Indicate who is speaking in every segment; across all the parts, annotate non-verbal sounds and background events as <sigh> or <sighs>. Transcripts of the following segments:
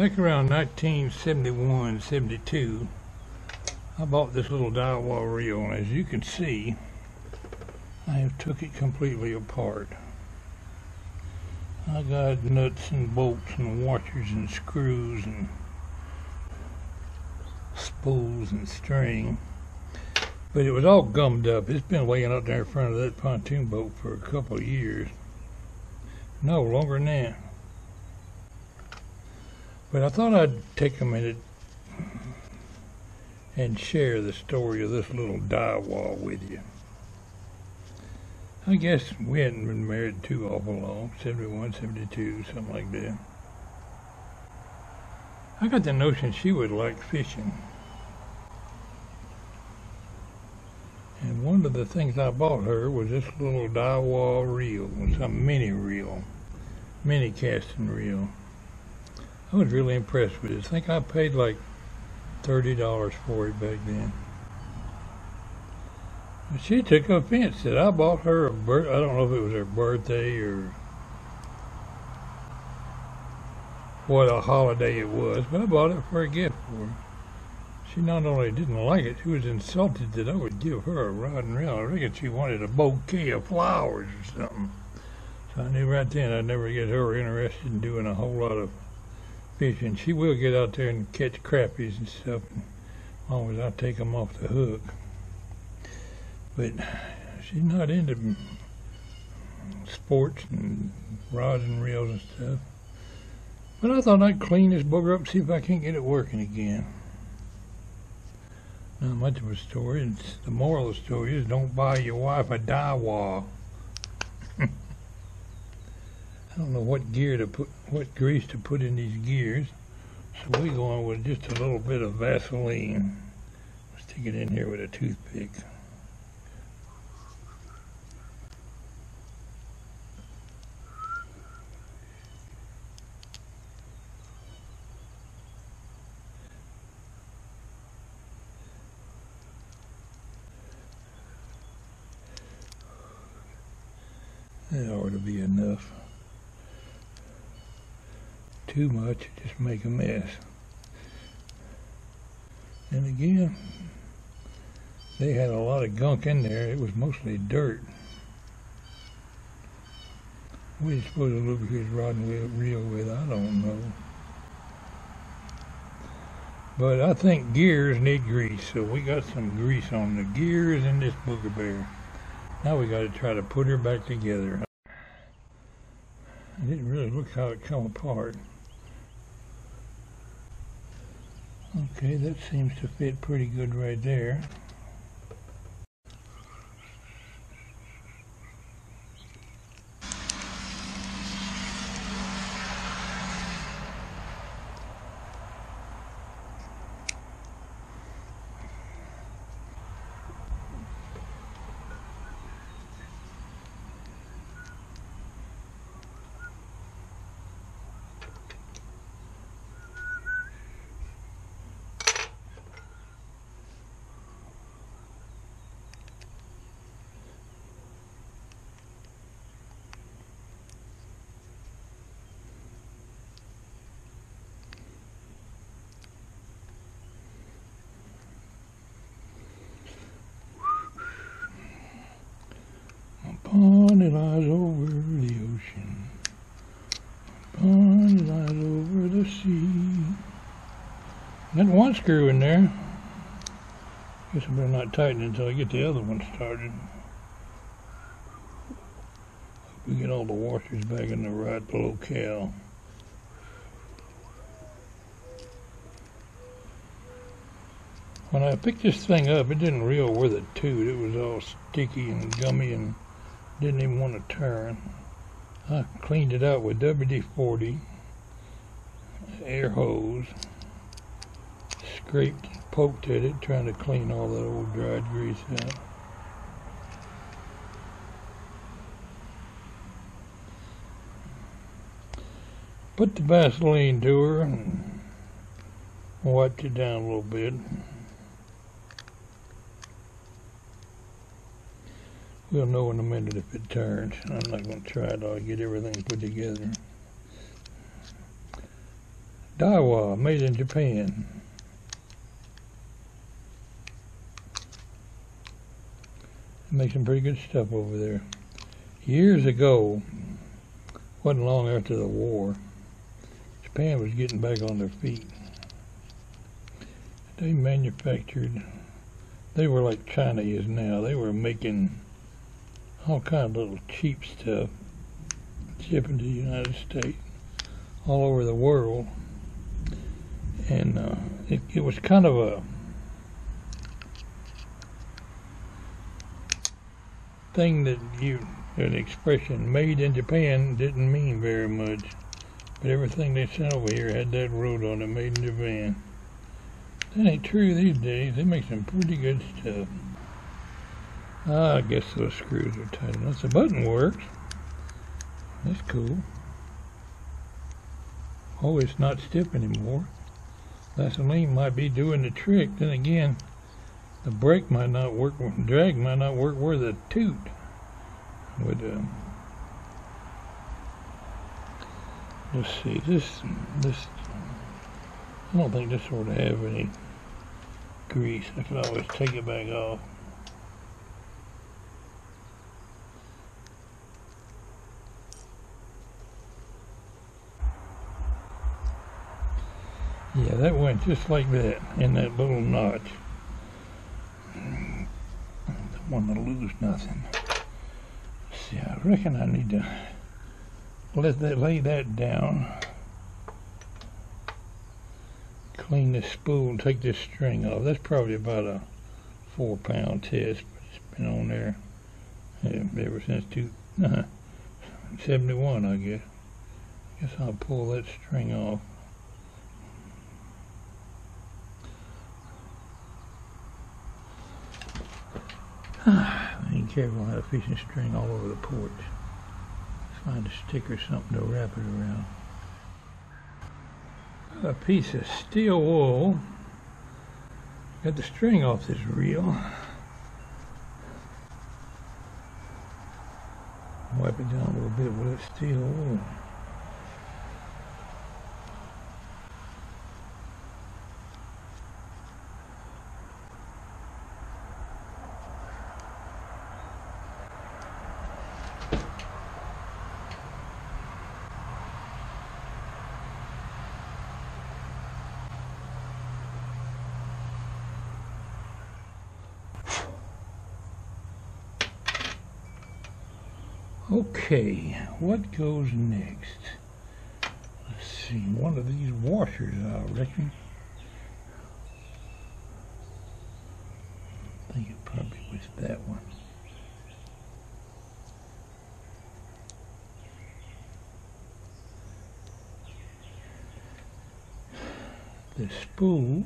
Speaker 1: Back around 1971, 72, I bought this little Daiwa reel, and as you can see, I have took it completely apart. I got nuts and bolts and washers and screws and spools and string. But it was all gummed up. It's been laying out there in front of that pontoon boat for a couple of years. No, longer than that. But I thought I'd take a minute and share the story of this little Daiwa with you. I guess we hadn't been married too awful long, 71, 72, something like that. I got the notion she would like fishing. And one of the things I bought her was this little Daiwa reel, some mini reel, mini casting reel. I was really impressed with it. I think I paid like $30 for it back then. But she took offense that I bought her a birth. I don't know if it was her birthday or what a holiday it was, but I bought it for a gift for her. She not only didn't like it, she was insulted that I would give her a rod and reel. I reckon she wanted a bouquet of flowers or something. So I knew right then I'd never get her interested in doing a whole lot of fishing. She will get out there and catch crappies and stuff, as long as I take them off the hook. But she's not into sports and rods and reels and stuff. But I thought I'd clean this booger up, and see if I can't get it working again. Not much of a story. It's, the moral of the story is don't buy your wife a Daiwa. I don't know what gear to put, what grease to put in these gears. So we go on with just a little bit of Vaseline. Stick it in here with a toothpick. That ought to be enough. Too much, just make a mess. And again, they had a lot of gunk in there. It was mostly dirt. What you supposed to lubricate his rod and reel with? I don't know. But I think gears need grease, so we got some grease on the gears in this booger bear. Now we got to try to put her back together. I didn't really look how it come apart. Okay, that seems to fit pretty good right there. Pond that lies over the ocean. Pond that lies over the sea. Got one screw in there. Guess I better not tighten it until I get the other one started. Hope we get all the washers back in the right locale. When I picked this thing up, it didn't reel with it too. It was all sticky and gummy and didn't even want to turn. I cleaned it out with WD-40 air hose, scraped, poked at it, trying to clean all that old dried grease out. Put the Vaseline to her and wiped it down a little bit. We'll know in a minute if it turns. I'm not going to try to get everything put together. Daiwa, made in Japan. Make some pretty good stuff over there. Years ago, wasn't long after the war, Japan was getting back on their feet. They manufactured, they were like China is now. They were making all kind of little cheap stuff, shipping to the United States, all over the world. And uh, it, it was kind of a thing that you, an expression made in Japan didn't mean very much. But everything they sent over here had that wrote on it, made in Japan. That ain't true these days. They make some pretty good stuff. Ah, I guess those screws are tight enough. The button works. That's cool. Oh, it's not stiff anymore. Vaseline might be doing the trick. Then again, the brake might not work, drag might not work where the toot would, um, let's see, this, this, I don't think this would have any grease. I can always take it back off. Yeah, that went just like that in that little notch. Don't want to lose nothing. See, I reckon I need to let that lay that down. Clean this spool and take this string off. That's probably about a four pound test, but it's been on there ever since two, <laughs> 71, I guess. I guess I'll pull that string off. Be careful, have a fishing string all over the porch. Find a stick or something to wrap it around. A piece of steel wool. Got the string off this reel. Wipe it down a little bit with steel wool. Okay, what goes next? Let's see, one of these washers, I reckon. I think it probably was that one. The spool.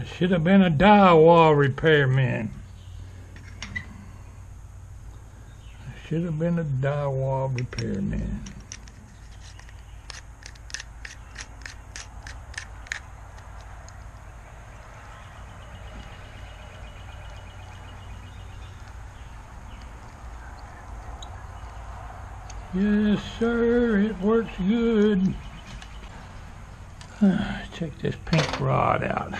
Speaker 1: I should have been a Daiwa repairman. I should have been a Daiwa repairman. Yes, sir, it works good. <sighs> Check this pink rod out.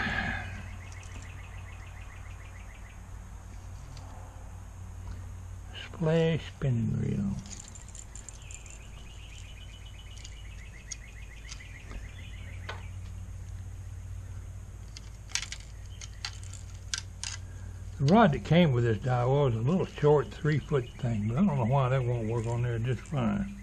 Speaker 1: Splash spinning reel. The rod that came with this Daiwa was a little short three foot thing, but I don't know why that won't work on there just fine.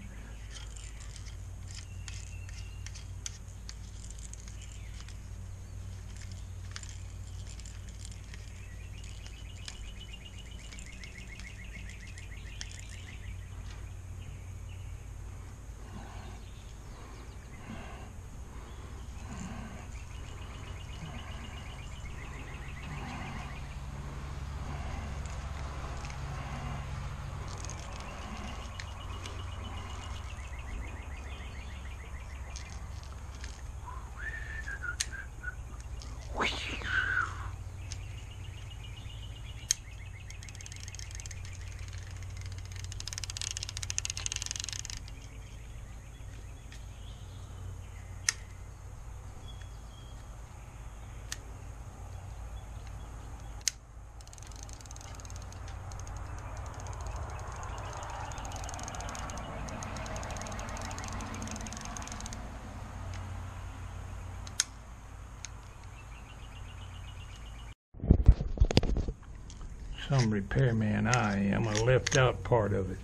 Speaker 1: Some repairman I am. I left out part of it.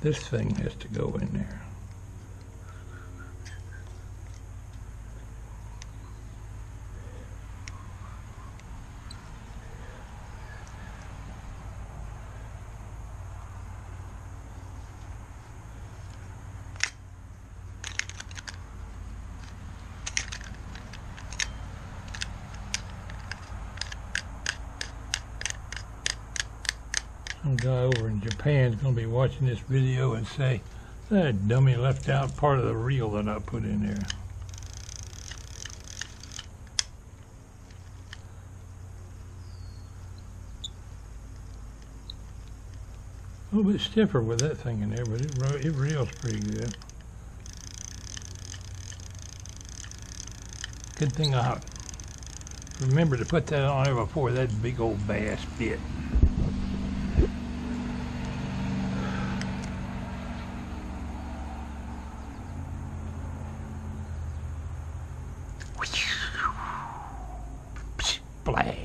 Speaker 1: This thing has to go in there. Some guy over in Japan is going to be watching this video and say, that dummy left out part of the reel that I put in there. A little bit stiffer with that thing in there, but it, it reels pretty good. Good thing I remember to put that on there before that big old bass bit. Splash.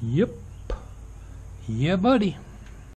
Speaker 1: Yep. Yeah, buddy.